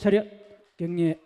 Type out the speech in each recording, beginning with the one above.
차렷. 경례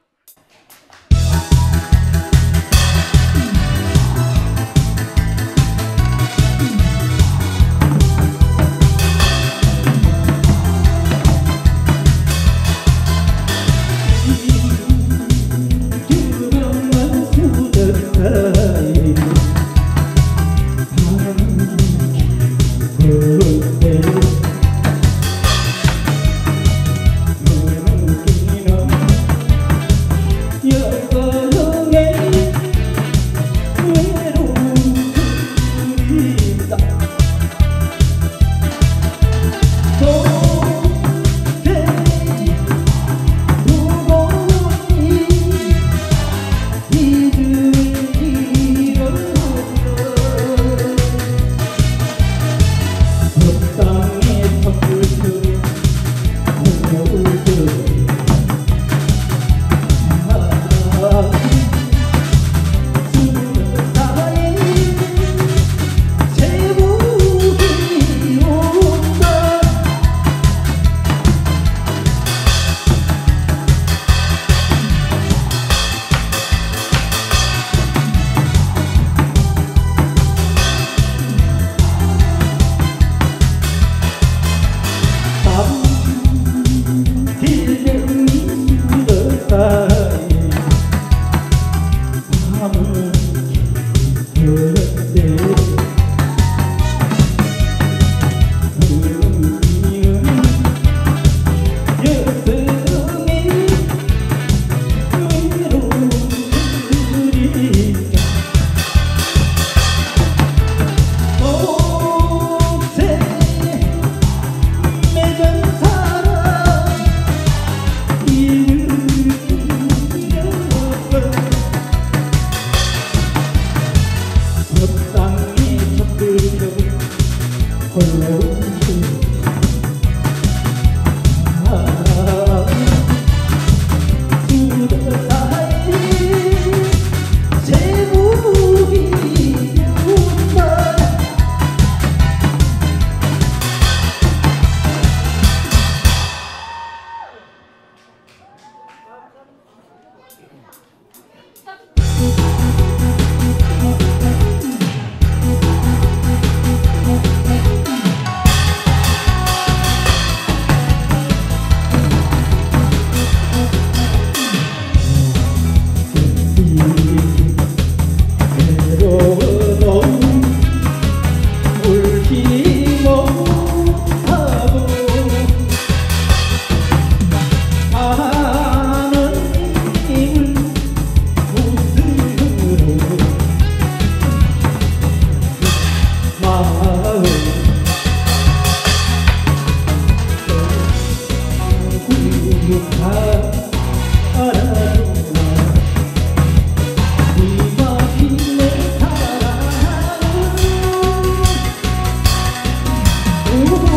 Ooh.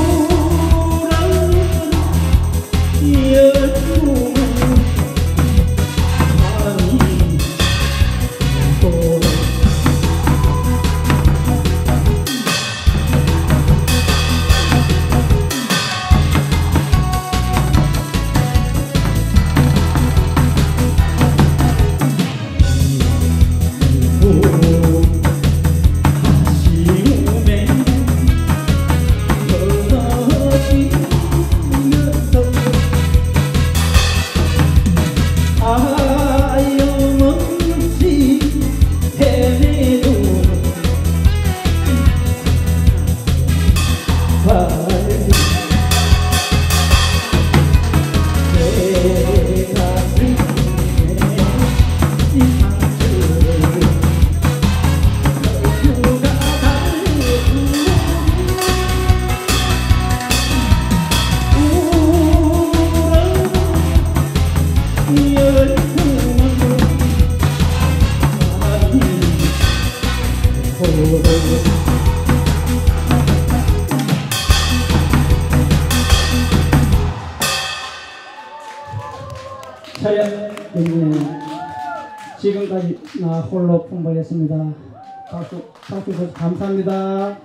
경례 지금까지 나 홀로 풍부했습니다 박수 박수 감사합니다.